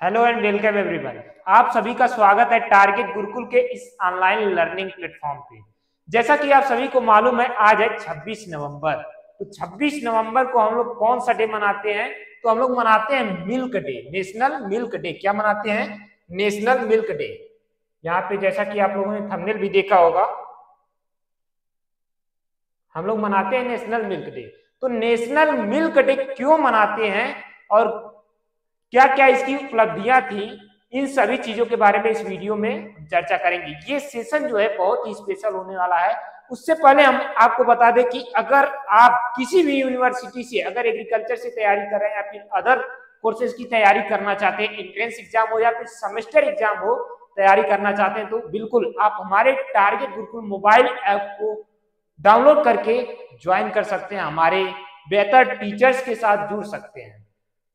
Hello and welcome everyone आप सभी का स्वागत है टारगेट गुरुकुल के इस ऑनलाइन लर्निंग प्लेटफॉर्म पे। जैसा कि आप सभी को मालूम है, आज है 26 नवंबर। तो 26 नवंबर को हम लोग कौन सा डे मनाते हैं? तो हम लोग मनाते हैं milk day national milk day क्या मनाते हैं? नेशनल मिल्क डे यहाँ पे जैसा कि आप लोगों ने थंबनेल भी देखा होगा। हम लोग मनाते हैं नेशनल मिल्क डे तो नेशनल मिल्क डे क्यों मनाते हैं? और क्या क्या इसकी उपलब्धियाँ थी, इन सभी चीज़ों के बारे में इस वीडियो में चर्चा करेंगे। ये सेशन जो है बहुत ही स्पेशल होने वाला है। उससे पहले हम आपको बता दें कि अगर आप किसी भी यूनिवर्सिटी से, अगर एग्रीकल्चर से तैयारी कर रहे हैं या फिर अदर कोर्सेज की तैयारी करना चाहते हैं एंट्रेंस एग्ज़ाम हो या फिर सेमेस्टर एग्ज़ाम हो तैयारी करना चाहते हैं तो बिल्कुल आप हमारे टारगेट गुरुकुल मोबाइल ऐप को डाउनलोड करके ज्वाइन कर सकते हैं। हमारे बेहतर टीचर्स के साथ जुड़ सकते हैं।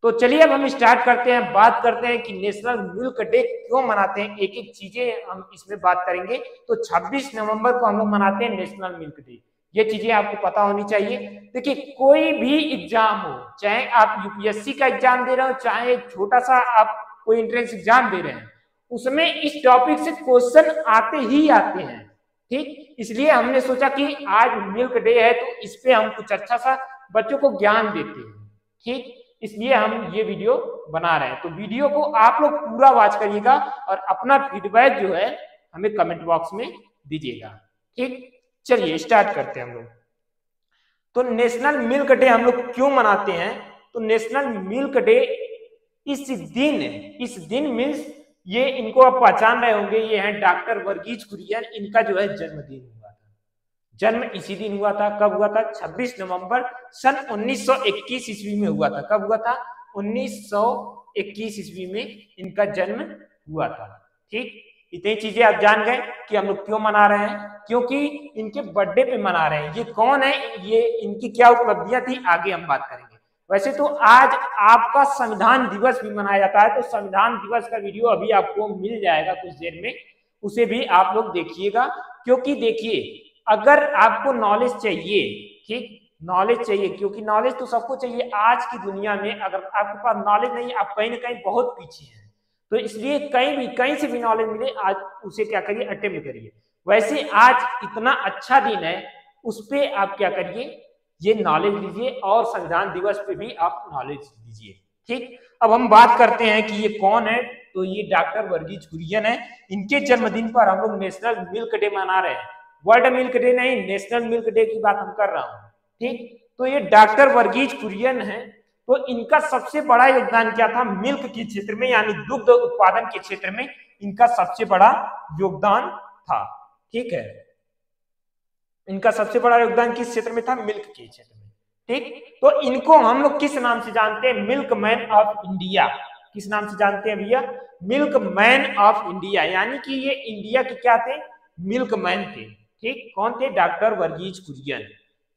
तो चलिए अब हम स्टार्ट करते हैं, बात करते हैं कि नेशनल मिल्क डे क्यों मनाते हैं? एक एक चीज़ें हम इसमें बात करेंगे। तो 26 नवंबर को हम लोग मनाते हैं नेशनल मिल्क डे ये चीज़ें आपको पता होनी चाहिए। देखिए, कोई भी एग्ज़ाम हो, चाहे आप यूपीएससी का एग्ज़ाम दे रहे हो, चाहे छोटा सा आप कोई एंट्रेंस एग्ज़ाम दे रहे हैं, उसमें इस टॉपिक से क्वेश्चन आते ही आते हैं। ठीक? इसलिए हमने सोचा कि आज मिल्क डे है तो इस पे हम कुछ अच्छा सा बच्चों को ज्ञान देते हैं। ठीक? इसलिए हम ये वीडियो बना रहे हैं। तो वीडियो को आप लोग पूरा वॉच करिएगा और अपना फीडबैक जो है, हमें कमेंट बॉक्स में दीजिएगा। ठीक? चलिए स्टार्ट करते हैं हम लोग। तो नेशनल मिल्क डे हम लोग क्यों मनाते हैं? तो नेशनल मिल्क डे इस दिन इस दिन मीन्स ये इनको आप पहचान रहे होंगे, ये हैं डॉक्टर वर्गीज कुरियन, इनका जो है जन्मदिन। था जन्म इसी दिन हुआ था, कब हुआ था? 26 नवंबर सन 1921 ईस्वी में हुआ था। कब हुआ था? 1921 ईस्वी में इनका जन्म हुआ था। ठीक? इतनी चीज़ें आप जान गए कि हम लोग क्यों मना रहे हैं? क्योंकि इनके बर्थडे पे मना रहे हैं। ये कौन है? ये इनकी क्या उपलब्धियाँ थी? आगे हम बात करेंगे। वैसे तो आज आपका संविधान दिवस भी मनाया जाता है तो संविधान दिवस का वीडियो अभी आपको मिल जाएगा कुछ देर में। उसे भी आप लोग देखिएगा, क्योंकि देखिए अगर आपको नॉलेज चाहिए, ठीक? नॉलेज चाहिए, क्योंकि नॉलेज तो सबको चाहिए आज की दुनिया में, अगर आपके पास नॉलेज नहीं आप कहीं ना कहीं बहुत पीछे हैं। तो इसलिए कहीं भी, कहीं से भी नॉलेज मिले, आज उसे क्या करिए अटेम्प्ट करिए। वैसे आज इतना अच्छा दिन है, उस पर आप क्या करिए, ये नॉलेज लीजिए और संविधान दिवस पे भी आप नॉलेज लीजिए, ठीक? अब हम बात करते हैं कि ये कौन है तो ये डॉक्टर वर्गीज कुरियन है। इनके जन्मदिन पर हम लोग नेशनल मिल्क डे मना रहे हैं। वर्ल्ड मिल्क डे नहीं नेशनल मिल्क डे की बात हम कर रहा हूँ। ठीक? तो ये डॉक्टर वर्गीज कुरियन है। तो इनका सबसे बड़ा योगदान क्या था? मिल्क के क्षेत्र में, यानी दुग्ध उत्पादन के क्षेत्र में इनका सबसे बड़ा योगदान था। ठीक है? इनका सबसे बड़ा योगदान किस क्षेत्र में था? मिल्क के क्षेत्र में। ठीक? तो इनको हम लोग किस नाम से जानते हैं? मिल्क मैन ऑफ़ इंडिया किस नाम से जानते हैं भैया? मिल्क मैन ऑफ़ इंडिया यानी कि ये इंडिया के क्या थे? मिल्क मैन थे। ठीक? कौन थे? डॉक्टर वर्गीज कुरियन।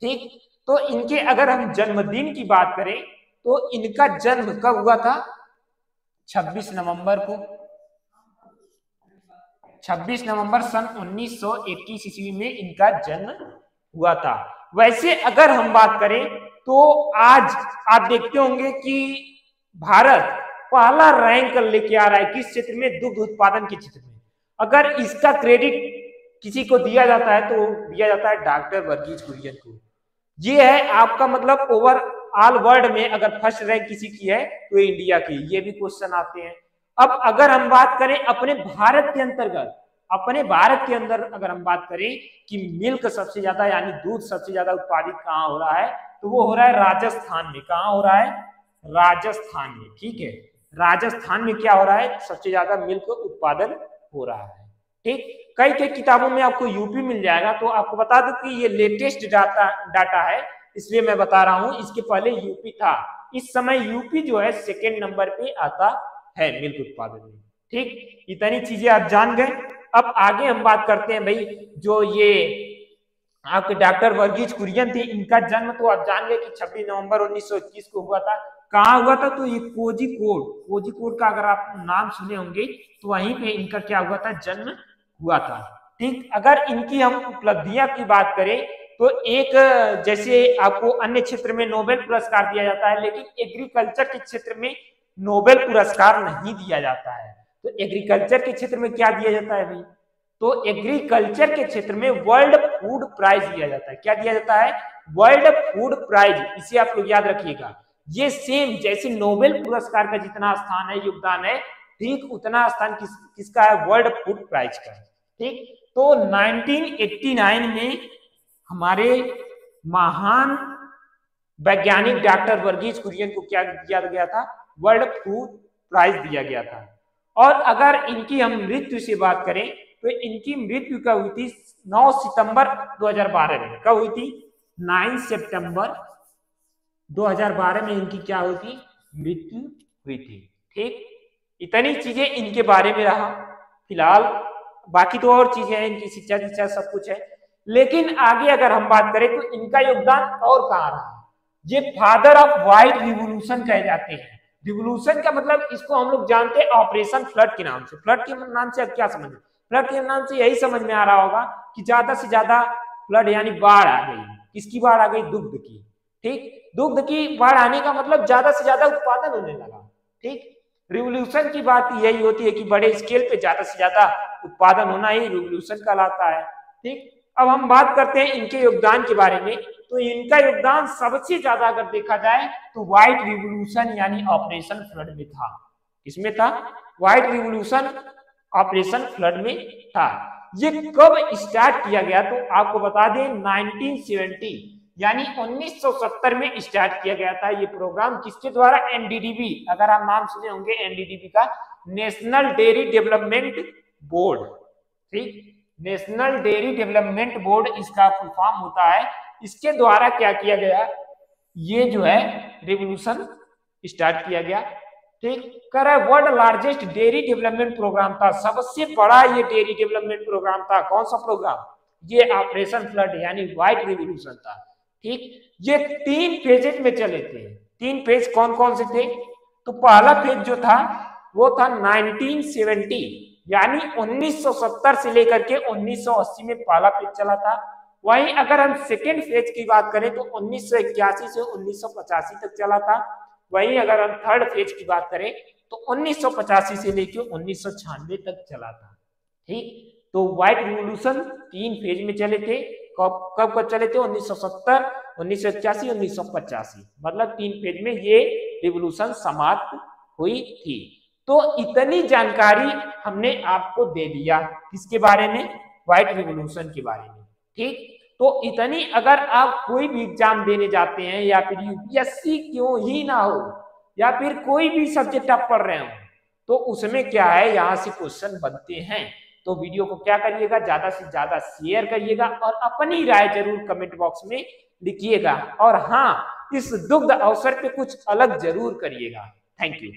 ठीक? तो इनके अगर हम जन्मदिन की बात करें तो इनका जन्म कब हुआ था? 26 नवंबर को। 26 नवंबर सन 1921 ईस्वी में इनका जन्म हुआ था। वैसे अगर हम बात करें तो आज आप देखते होंगे कि भारत पहला रैंक लेके आ रहा है किस क्षेत्र में? दुग्ध उत्पादन के क्षेत्र में। अगर इसका क्रेडिट किसी को दिया जाता है तो दिया जाता है डॉक्टर वर्गीज कुरियन को। ये है आपका मतलब ओवर ऑल वर्ल्ड में अगर फ़र्स्ट रैंक किसी की है तो इंडिया की। ये भी क्वेश्चन आते हैं। अब अगर हम बात करें अपने भारत के अंतर्गत, अपने भारत के अंदर अगर हम बात करें कि मिल्क सबसे ज़्यादा यानी दूध सबसे ज़्यादा उत्पादित कहाँ हो रहा है तो वो हो रहा है राजस्थान में। कहा हो रहा है? राजस्थान में, ठीक है? राजस्थान में क्या हो रहा है? सबसे ज़्यादा मिल्क उत्पादन हो रहा है। ठीक? कई कई किताबों में आपको यूपी मिल जाएगा तो आपको बता दो कि ये लेटेस्ट डाटा डाटा है, इसलिए मैं बता रहा हूँ, इसके पहले यूपी था। इस समय यूपी जो है सेकेंड नंबर पे आता है मिल्क उत्पादन में। ठीक? इतनी चीज़ें आप जान गए। अब आगे हम बात करते हैं भाई, जो ये आपके डॉक्टर वर्गीज कुरियन थे, इनका जन्म तो आप जान गए कि 26 नवंबर 1921 को हुआ था। कहा हुआ था? तो ये कोजिकोड कोजिकोड का अगर आप नाम सुने होंगे तो वहीं पे इनका क्या हुआ था? जन्म हुआ था। ठीक, अगर इनकी हम उपलब्धियाँ की बात करें तो एक, जैसे आपको अन्य क्षेत्र में नोबेल पुरस्कार दिया जाता है, लेकिन एग्रीकल्चर के क्षेत्र में नोबेल पुरस्कार नहीं दिया जाता है। तो एग्रीकल्चर के क्षेत्र में क्या दिया जाता है भाई? तो एग्रीकल्चर के क्षेत्र में वर्ल्ड फ़ूड प्राइज दिया जाता है। क्या दिया जाता है? वर्ल्ड फ़ूड प्राइज, इसे आप लोग याद रखिएगा। ये सेम जैसे नोबेल पुरस्कार का जितना स्थान है, योगदान है ठीक उतना स्थान किस, किसका है? वर्ल्ड फ़ूड प्राइज का ठीक? तो 1989 में हमारे महान वैज्ञानिक डॉक्टर वर्गीज कुरियन को क्या दिया गया था? वर्ल्ड फ़ूड प्राइज दिया गया था। और अगर इनकी हम मृत्यु से बात करें तो इनकी मृत्यु कब हुई थी? 9 सितंबर 2012 में। कब हुई थी? 9 सितंबर 2012 में इनकी क्या हुई थी? मृत्यु हुई थी। ठीक? इतनी चीज़ें इनके बारे में रहा, फ़िलहाल। बाकी तो और चीज़ें हैं, इनकी शिक्षा शिक्षा सब कुछ है। लेकिन आगे अगर हम बात करें तो इनका योगदान और कहा रहा? ये फादर ऑफ़ व्हाइट रिवोल्यूशन कहे जाते हैं। रिवोल्यूशन का मतलब इसको हम लोग जानते हैं ऑपरेशन फ्लड के नाम से। फ्लड के नाम से अब क्या समझ फ्लड के नाम से यही समझ में आ रहा होगा कि ज़्यादा से ज़्यादा फ्लड यानी बाढ़ आ गई। किसकी बाढ़ आ गई? दुग्ध की। ठीक? दुग्ध की बाढ़ आने का मतलब ज़्यादा से ज़्यादा उत्पादन होने लगा। ठीक? रिवोल्यूशन की बात यही होती है कि बड़े स्केल पे ज़्यादा से ज़्यादा उत्पादन होना ही रिवोल्यूशन कहलाता है। ठीक? अब हम बात करते हैं इनके योगदान के बारे में। तो इनका योगदान सबसे ज़्यादा अगर देखा जाए तो व्हाइट रिवोल्यूशन यानी ऑपरेशन फ्लड में था। किसमें था? व्हाइट रिवोल्यूशन ऑपरेशन फ्लड में था। ये कब स्टार्ट किया गया? तो आपको बता दें 1970 यानी 1970 में स्टार्ट किया गया था ये प्रोग्राम किसके द्वारा एनडीडीबी, अगर आप नाम सुने होंगे एनडीडीबी का, नेशनल डेयरी डेवलपमेंट बोर्ड, ठीक? नेशनल डेयरी डेवलपमेंट बोर्ड इसका फुल फॉर्म होता है। इसके द्वारा क्या किया गया? ये जो है, रिवोल्यूशन स्टार्ट किया गया, ठीक? कर, world largest dairy development programme था। सबसे बड़ा ये डेयरी डेवलपमेंट प्रोग्राम था। कौन सा प्रोग्राम? ये ऑपरेशन फ्लड, यानी व्हाइट रिवोल्यूशन था। ठीक? ये तीन फेजेज में चले थे। तीन फ़ेज़ कौन कौन से थे? तो पहला फ़ेज़ जो था, वो था 1970 यानी 1970 से लेकर के 1980 में पहला फ़ेज़ चला था। वहीं अगर हम सेकेंड फ़ेज़ की बात करें तो 1981 से 1985 तक चला था। वहीं अगर हम थर्ड फ़ेज़ की बात करें तो 1985 से लेकर उन्नीस सौ छियानवे तक चला था। ठीक? तो व्हाइट रिवोल्यूशन तीन फ़ेज़ में चले थे। कब कब कब चले थे? 1970 1981 1985 मतलब तीन पेज में ये रिवोल्यूशन समाप्त हुई थी। तो इतनी जानकारी हमने आपको दे दिया किसके बारे में? व्हाइट रिवोल्यूशन के बारे में। ठीक? तो इतनी अगर आप कोई भी एग्ज़ाम देने जाते हैं या फिर यूपीएससी क्यों ही ना हो, या फिर कोई भी सब्जेक्ट आप पढ़ रहे हो तो उसमें क्या है? यहाँ से क्वेश्चन बनते हैं। तो वीडियो को क्या करिएगा? ज़्यादा से ज़्यादा शेयर करिएगा और अपनी राय ज़रूर कमेंट बॉक्स में लिखिएगा। और हाँ इस दुग्ध अवसर पे कुछ अलग ज़रूर करिएगा। Thank you